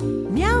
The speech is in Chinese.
喵。